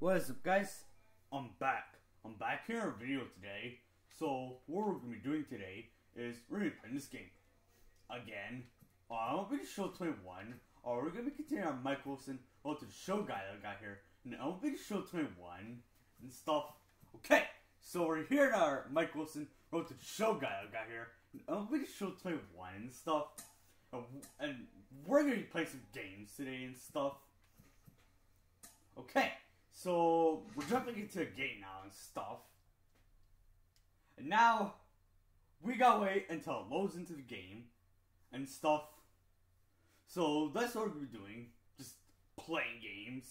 What is up guys? I'm back. I'm back here in a video today. So what we're gonna be doing today is we're gonna be playing this game. Again. Uh, I'm gonna be show 21. Or uh, we're gonna be continuing our Mike Wilson well to the show guy that I got here. And I'm gonna be show 21 and stuff. Okay, so we're here at our Mike Wilson wrote the show guy I got here. And I'm gonna be show 21 and stuff. And we're gonna be playing some games today and stuff. Okay. So we're jumping into a game now and stuff. And now we gotta wait until it loads into the game and stuff. So that's what we're doing. Just playing games.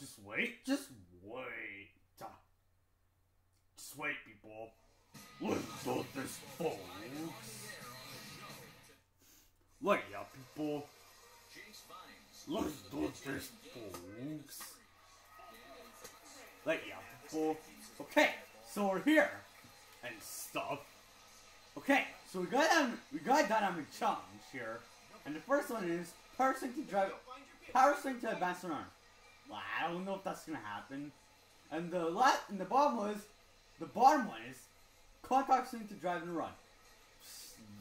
Just wait. Just wait. Just wait, people. Let's do this, folks. Wait, yeah, people. Let's do this, folks. Like, yeah, people. Okay, so we're here. And stuff. Okay, so we got down, we got dynamic challenge here. And the first one is power swing to drive, power swing to advance an arm. Well, I don't know if that's gonna happen. And the last, and the bottom was, the bottom one is contact swing to drive and run.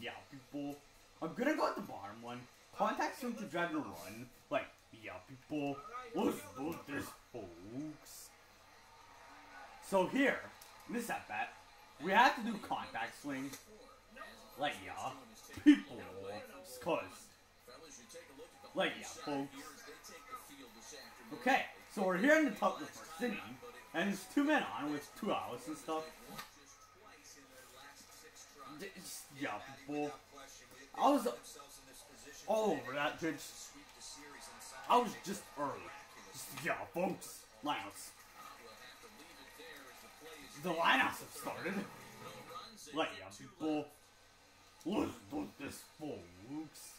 Yeah, people. I'm gonna go at the bottom one. Contact swing to drive and run. Like, yeah, people. Let's do this, folks. So here, in this at bat, we have to do contact swing. Like yeah, people, cause. Like yeah, folks. Okay, so we're here in the top of the first inning, and there's two men on with two outs and stuff. Yeah, people. I was all over that pitch. I was just early. Just, yeah, folks. Lions the lineups have started. Like, yeah, people. Let's do this, folks.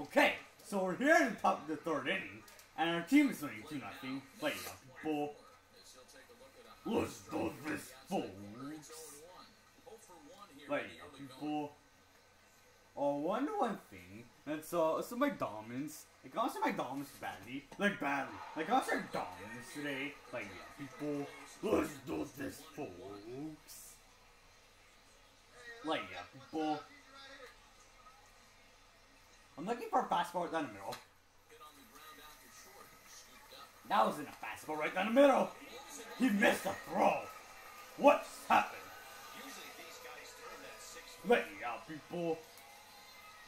Okay, so we're here in the top of the third inning, and our team is winning 2 nothing. Like, yeah, people. Let's do this, folks. Like, yeah, people. Oh, one one thing. That's uh, some my dominance. Like, I my dominance badly. Like, badly. Like, I my dominance today. Like, yeah, people. Let's do this, folks. Like, yeah, people. I'm looking for a fastball right down the middle. That wasn't a fastball right down the middle. He missed a throw. What's happened? Like, yeah, people.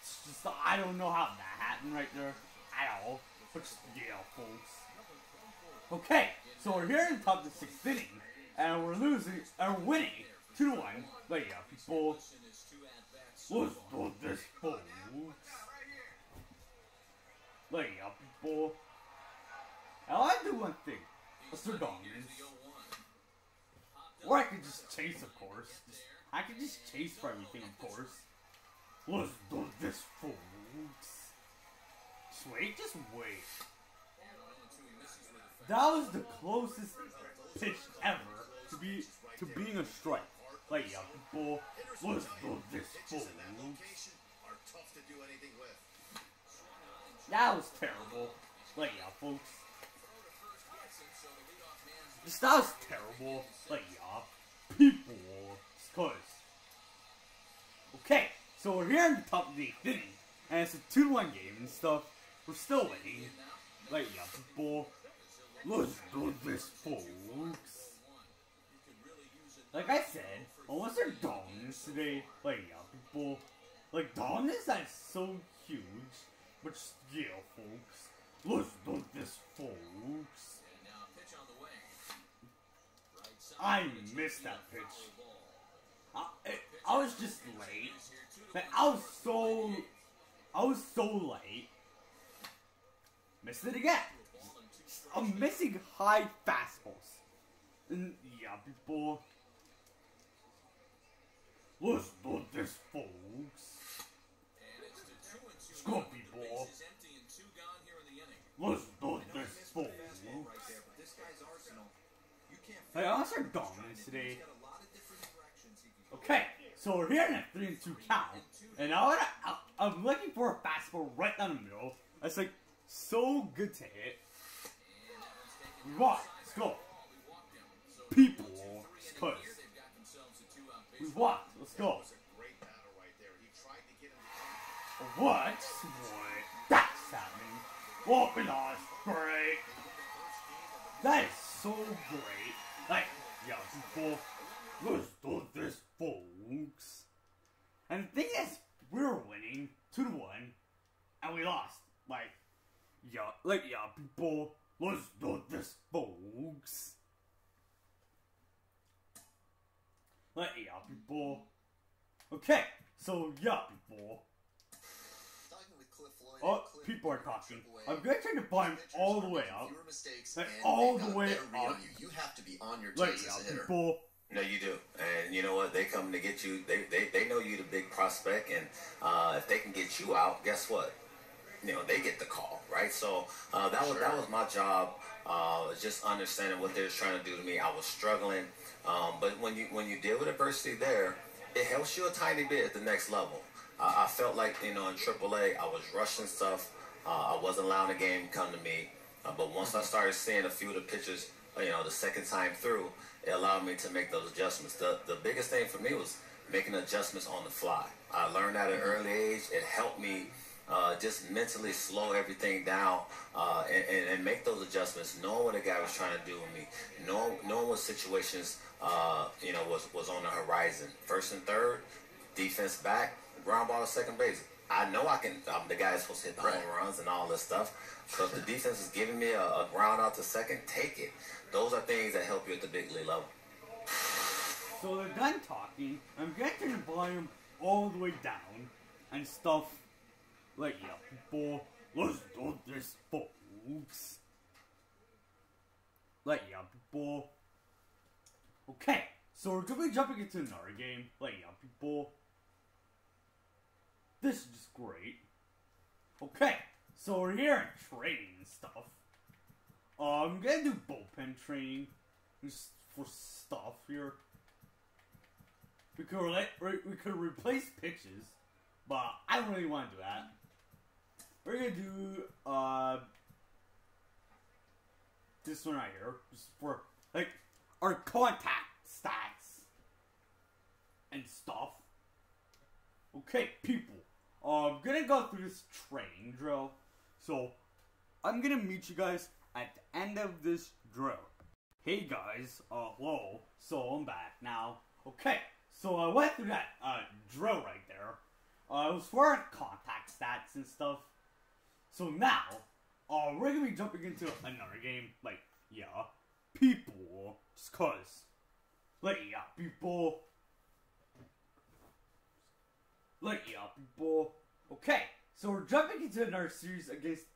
It's just, I don't know how that happened right there at all. But yeah, folks. Okay, so we're here in the top of the sixth inning, and we're losing, and we're winning 2 to 1. But yeah, people. Let's do this, folks. Like yeah, people. I do one thing. Let's do dominance. Or I could just chase, of course. I could just chase for everything, of course. Let's do this, folks. Just wait, just wait. That was the closest pitch ever to be to being a strike. Like, yeah, let's do this, folks. That was terrible. Like, yeah, folks. This that was terrible. Like, yeah, people, cause. Okay, so we're here in the top of the eighth inning, and it's a 2-1 game and stuff. We're still winning. Like, yeah, people. Let's do this, folks. Like I said, unless they're dominance today, like, yeah, people. Like, dominance that's so huge. But still, folks. Let's do this, folks. I missed that pitch. I, I was just late. Like, I was so... I was so late. Missed it again. I'm missing high fastballs. And yeah, people. Let's do this, folks. Go, people. Let's do this, folks. Hey, I also dominance today. Okay, so we're here in a 3 and 2 count. And I wanna, I, am looking for a fastball right down the middle. That's like so good to hit. We won. Let's go. People. Cause we won. Let's go. What? What? That's happening. We lost. Great. That is so great. Like, yeah, people. Let's do this, folks. And the thing is, we were winning two to one, and we lost. Like, yeah, like yeah, people. Let's do this, folks. Like yeah, people. Okay, so yeah, people. Oh, people are talking. I'm gonna try to climb all the way up. Like all the way up. You you have to be on your Like toes yeah, as a hitter. people. No, you do, and you know what? They come to get you. They they, they know you the big prospect, and uh, if they can get you out, guess what? You know they get the call, right? So uh, that was that was my job. Uh, just understanding what they was trying to do to me. I was struggling, um, but when you when you deal with adversity there, it helps you a tiny bit at the next level. Uh, I felt like you know in AAA, I was rushing stuff. Uh, I wasn't allowing the game to come to me. Uh, but once I started seeing a few of the pitches, you know, the second time through, it allowed me to make those adjustments. The the biggest thing for me was making adjustments on the fly. I learned that at an early age. It helped me uh, just mentally slow everything down uh, and, and, and make those adjustments, knowing what a guy was trying to do with me, knowing, knowing what situations uh, you know was, was on the horizon. First and third, defense back, ground ball to second base. I know I can. I'm the guy that's supposed to hit the Right. home runs and all this stuff. So if the defense is giving me a, a ground out to second, take it. Those are things that help you at the big league level. So they're done talking. I'm getting the volume all the way down and stuff. Like yeah, people. Let's do this, folks. Like yeah, people. Okay, so we're gonna be jumping into another game. Like yeah, people. This is just great. Okay, so we're here in training and stuff. Uh, I'm gonna do bullpen training just for stuff here. We could we could replace pitches, but I don't really want to do that. We're gonna do uh this one right here, just for like our contact stats and stuff. Okay, people. I'm gonna go through this training drill. So I'm gonna meet you guys at the end of this drill. Hey guys, uh, hello. So I'm back now. Okay, so I went through that uh drill right there. Uh, it was for our contact stats and stuff. So now, uh, we're gonna be jumping into another game. Like, yeah, people, just cause. Like, yeah, people. Like, yeah, people. Okay, so we're jumping into another series against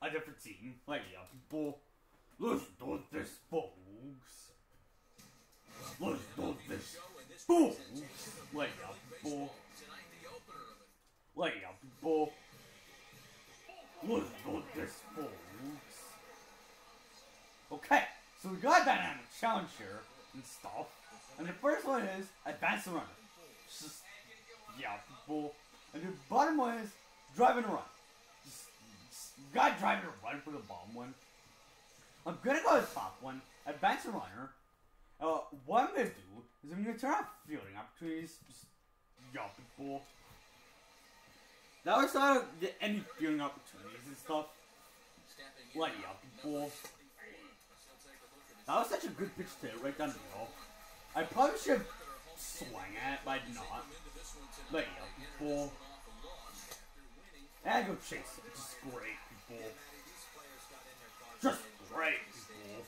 a different team. Like, yeah, people. Let's do this, folks. Let's do this, folks. Like, yeah, people. So we got dynamic challenge here and stuff. And the first one is advance and run. Just, yeah, people. And the bottom one is drive and run. Just, just got drive and run for the bottom one. I'm gonna go the top one, advance runner. Uh, what I'm gonna do is I'm gonna turn off fielding opportunities. Just, yeah, people. That was not any fielding opportunities and stuff. Like, yeah, people. That was such a good pitch to right down the middle. I probably should have swung at it, but I did not. But yeah, people. And I go chase it. Just great, people. Just great, people.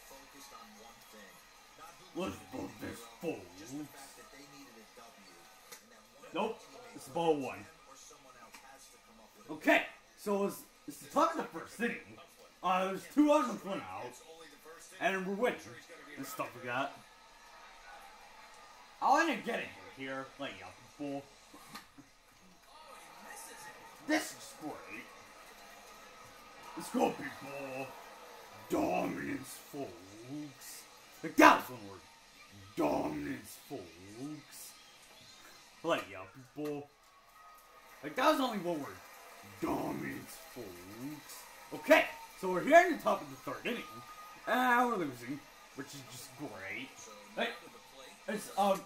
Let's do this, fools. Nope, it's ball one. Okay, so it's, it's the top of the first inning. Uh, there's two on with one out, and we're winning and stuff like that. I want to get it here, like yeah, people. This is great. Let's go, people. Dominance, folks. Like that was one word. Dominance, folks. Like yeah, people. Like that was only one word. Dominance, folks. Okay, so we're here in the top of the third inning, and we're losing, which is just great. Hey, it's um,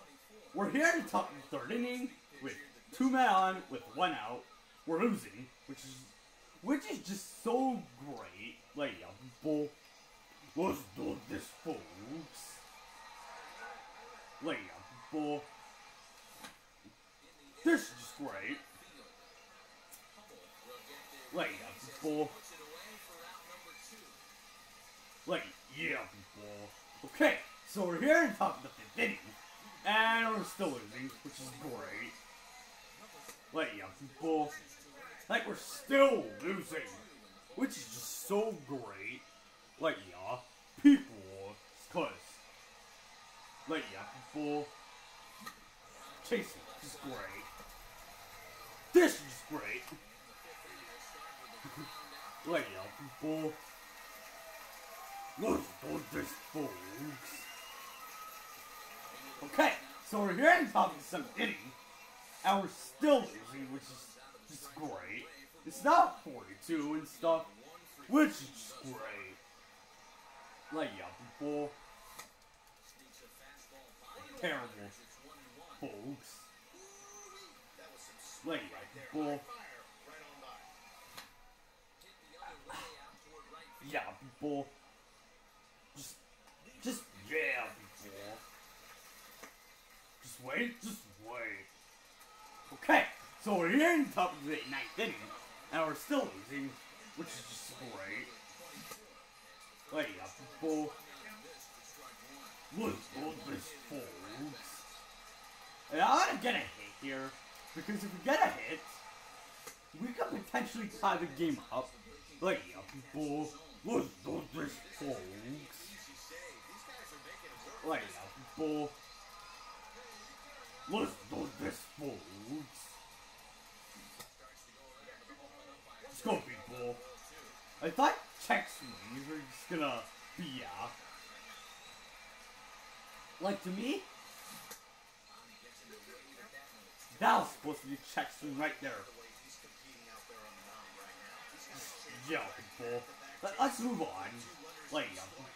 we're here in the top third inning with two men on with one out. We're losing, which is which is just so great. Like, yeah, people, let's do this, folks. Like, yeah, people, this is just great. Like, yeah, people. Like, Okay, so we're here in top of the fifth inning, and we're still losing, which is great. Like, yeah, people. Like, we're still losing, which is just so great. Like, yeah, people, cause, like, yeah, people. Chasing is great. This is great. like, yeah, people. Let's do this, folks. Okay, so we're here top of the seventh and we're still losing, which is just great. It's not 42 and stuff, which is great. Like, yeah, people. Terrible, folks. Like, yeah, people. Yeah, people. Just, just, yeah, people. Just wait, just wait. Okay, so we're here in top of the ninth inning, and we're still losing, which is just great. Like, yeah, people. Look at this, folks. And I want to get a hit here, because if we get a hit, we could potentially tie the game up. Like, yeah, people. Look at this, folks. Like, yeah, people. Let's do this, folks. Let's go, people. I thought check swings were just gonna be, yeah. Like, to me, that was supposed to be check swing right there. Yeah, people. Let, us move on. Like,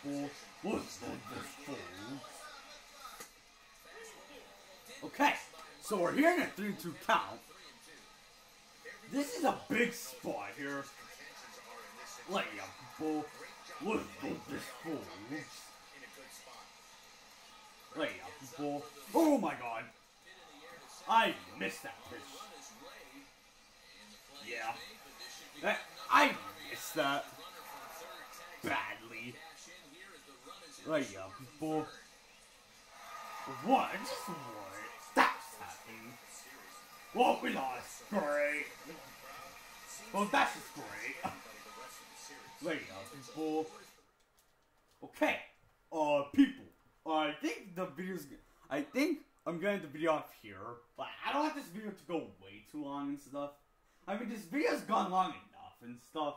people. Let's do this, folks. Okay, so we're here in a 3 2 count. This is a big spot here. Like, yeah, people. Let's do this, folks. Like, yeah, people. Oh my god. I missed that pitch. Yeah. That, I missed that. Badly. Like, yeah, people. What? Just what? Well, we lost. Great. Well, that's just great. Like, yeah, people. Okay. Uh, people. I think the video's. I think I'm gonna end the video off here, but I don't want this video to go way too long and stuff. I mean, this video's gone long enough and stuff.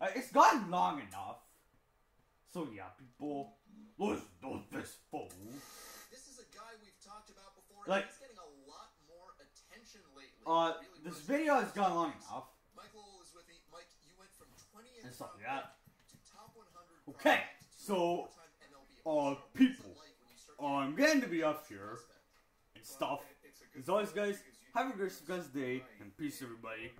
Uh, it's gone long enough. So yeah, people, let's do this, folks. This is a guy we've talked about before. Like- and he's getting a lot more attention lately. Uh, this video has gone long enough. Michael is with me. Mike, you went from 20 And stuff like that. to top 100. Okay, so, uh, people, What's it like when you start I'm getting to be up here and stuff. As always, guys, have a great guys day and peace, everybody.